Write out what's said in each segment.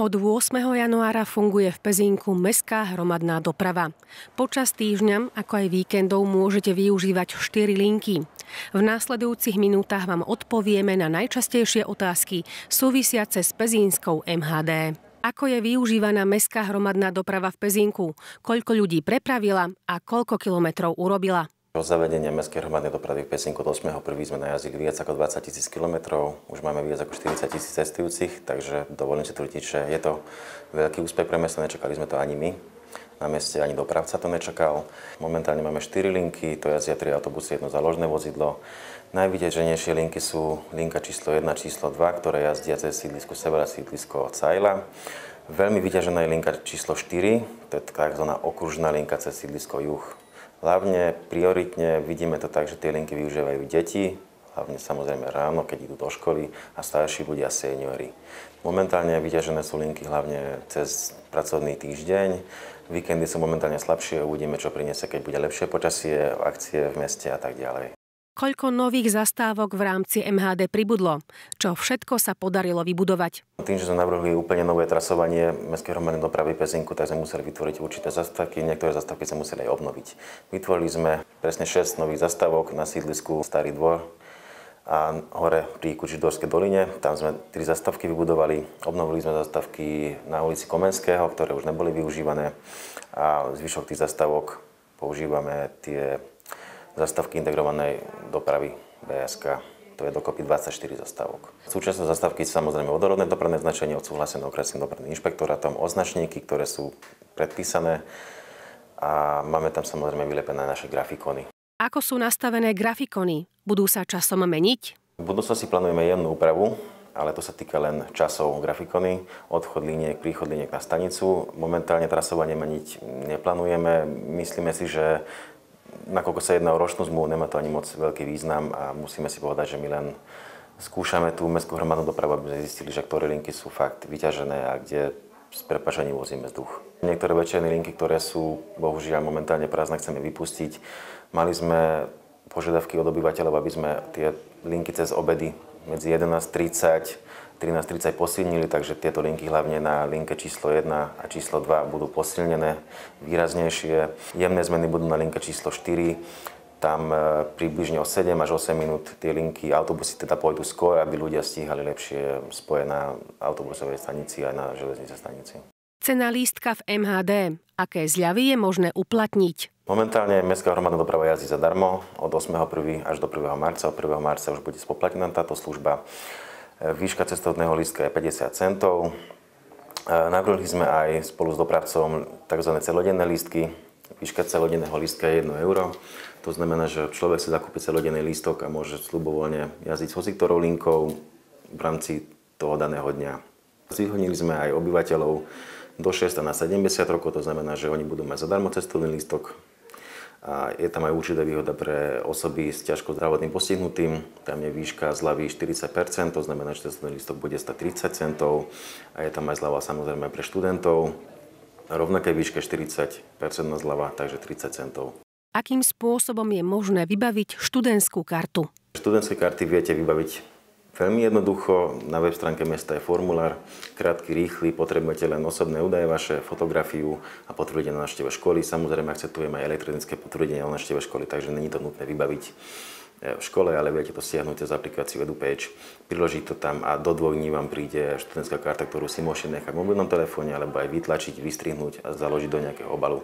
Od 8. januára funguje v Pezinku mestská hromadná doprava. Počas týždňa, ako aj víkendov, môžete využívať 4 linky. V následujúcich minútach vám odpovieme na najčastejšie otázky súvisiace s Pezínskou MHD. Ako je využívaná mestská hromadná doprava v Pezinku? Koľko ľudí prepravila a koľko kilometrov urobila? Od zavedenia mestskej hromadnej dopravy v Pesinku od 8.1. sme najazdili viac ako 20 tisíc kilometrov, už máme viac ako 40 tisíc cestujúcich, takže dovolím si tvrdiť, že je to veľký úspech pre mesto, nečakali sme to ani my. Na meste ani dopravca to nečakal. Momentálne máme 4 linky, to jazdia 3 autobusy, jedno záložné vozidlo. Najvyťaženejšie linky sú linka číslo 1, číslo 2, ktoré jazdia cez sídlisko Severa, sídlisko Cajla. Veľmi vyťažená je linka číslo 4, to je tzv. okružná linka cez sídlisko Juh. Hlavne prioritne vidíme to tak, že tie linky využívajú deti, hlavne samozrejme ráno, keď idú do školy a starší ľudia, seniory. Momentálne vyťažené sú linky hlavne cez pracovný týždeň. Víkendy sú momentálne slabšie, uvidíme, čo priniesie, keď bude lepšie počasie, akcie v meste a tak ďalej. Koľko nových zastávok v rámci MHD pribudlo? Čo všetko sa podarilo vybudovať? Tým, že sme navrhli úplne nové trasovanie mestskej hromadnej dopravy Pezinku, tak sme museli vytvoriť určité zastávky. Niektoré zastávky sme museli aj obnoviť. Vytvorili sme presne 6 nových zastávok na sídlisku Starý dvor a hore pri Kučidorskej doline. Tam sme tri zastávky vybudovali. Obnovili sme zastávky na ulici Komenského, ktoré už neboli využívané. A zvyšok tých zastávok používame tie zastavky integrovanej dopravy BSK. To je dokopy 24 zastávok. Súčasné zastávky sú samozrejme vodorodné dopravné značenie odsúhlasené okresným dopravným inšpektorátom, označníky, ktoré sú predpísané a máme tam samozrejme vylepené naše grafikony. Ako sú nastavené grafikony? Budú sa časom meniť? V budúcnosti plánujeme jemnú úpravu, ale to sa týka len časov grafikony, odchod liniek, príchod liniek na stanicu. Momentálne trasovanie meniť neplánujeme. Myslíme si, že nakoľko sa jedná o ročnú zmluvu, nemá to ani moc veľký význam a musíme si povedať, že my len skúšame tú mestskú hromadnú dopravu, aby sme zistili, že ktoré linky sú fakt vyťažené a kde s prepačením vozíme vzduch. Niektoré väčšie linky, ktoré sú bohužiaľ momentálne prázdne, chceme vypustiť. Mali sme požiadavky od obyvateľov, aby sme tie linky cez obedy medzi 11.30 13.30 posilnili, takže tieto linky hlavne na linke číslo 1 a číslo 2 budú posilnené výraznejšie. Jemné zmeny budú na linke číslo 4, tam e, približne o 7 až 8 minút tie linky, autobusy teda pôjdu skôr, aby ľudia stíhali lepšie spoje na autobusovej stanici a na železnice stanici. Cena lístka v MHD. Aké zľavy je možné uplatniť? Momentálne mestská hromadná doprava jazdí zadarmo od 8.1. až do 1. marca. Od 1. marca už bude spoplatnená táto služba. Výška cestovného lístka je 50 centov. Navrhli sme aj spolu s dopravcom tzv. celodenné lístky. Výška celodenného lístka je 1 euro. To znamená, že človek si zakúpi celodenný lístok a môže slubovoľne jazdiť s hociktorou linkou v rámci toho daného dňa. Zvýhodnili sme aj obyvateľov do 6 na 70 rokov, to znamená, že oni budú mať zadarmo cestovný lístok, a je tam aj určitá výhoda pre osoby s ťažko zdravotným postihnutým. Tam je výška zľavy 40 to znamená, že cestovný listok bude stať 30 centov. A je tam aj zľava samozrejme pre študentov. Na rovnaké výške 40 zľava, takže 30 centov. Akým spôsobom je možné vybaviť študentskú kartu? Študentské karty viete vybaviť Veľmi jednoducho, na web stránke mesta je formulár, krátky, rýchly, potrebujete len osobné údaje vaše, fotografiu a potvrdenie na návšteve školy. Samozrejme akceptujeme aj elektronické potvrdenie na návšteve školy, takže není to nutné vybaviť e, v škole, ale viete to stiahnuť cez aplikáciu EduPage, priložiť to tam a do dvoch dní vám príde študentská karta, ktorú si môžete nechať v mobilnom telefóne alebo aj vytlačiť, vystrihnúť a založiť do nejakého obalu.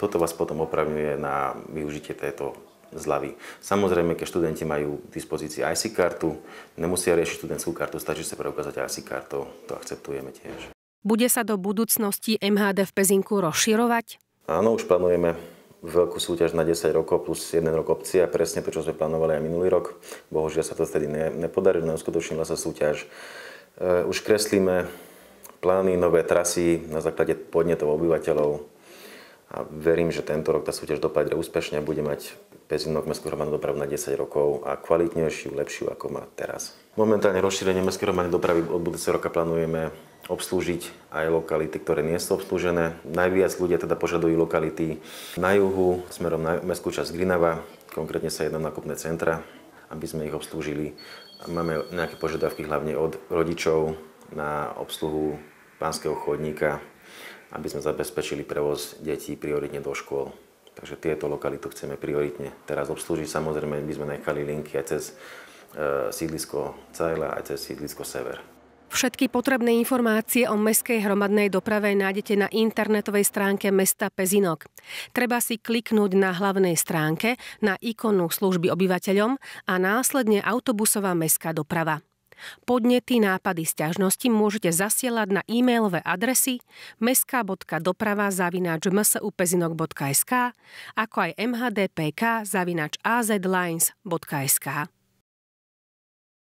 Toto vás potom opravňuje na využitie tejto zľavy. Samozrejme, keď študenti majú k dispozícii IC kartu, nemusia riešiť študentskú kartu, stačí sa preukázať IC kartou, to akceptujeme tiež. Bude sa do budúcnosti MHD v Pezinku rozširovať? Áno, už plánujeme veľkú súťaž na 10 rokov plus 1 rok opcia, presne to, čo sme plánovali aj minulý rok. Bohužiaľ sa to vtedy ne, nepodarilo, neuskutočnila sa súťaž. E, už kreslíme plány, nové trasy na základe podnetov obyvateľov a verím, že tento rok tá súťaž dopadne úspešne a bude mať Pezinok mestskú hromadnú dopravu na 10 rokov a kvalitnejšiu, lepšiu ako má teraz. Momentálne rozšírenie mestskej hromadnej dopravy od budúceho roka plánujeme obslúžiť aj lokality, ktoré nie sú obslúžené. Najviac ľudia teda požadujú lokality na juhu, smerom na mestskú časť Grinava, konkrétne sa jedná nakupné centra, aby sme ich obslúžili. Máme nejaké požiadavky hlavne od rodičov na obsluhu pánskeho chodníka, aby sme zabezpečili prevoz detí prioritne do škôl. Takže tieto lokality chceme prioritne teraz obslúžiť. Samozrejme, by sme nechali linky aj cez e, sídlisko Cajla, aj cez sídlisko Sever. Všetky potrebné informácie o meskej hromadnej doprave nájdete na internetovej stránke mesta Pezinok. Treba si kliknúť na hlavnej stránke na ikonu služby obyvateľom a následne autobusová mestská doprava. Podnety, nápady, stiažnosti môžete zasielať na e-mailové adresy meska.doprava.msupezinok.sk ako aj mhdpk.azlines.sk.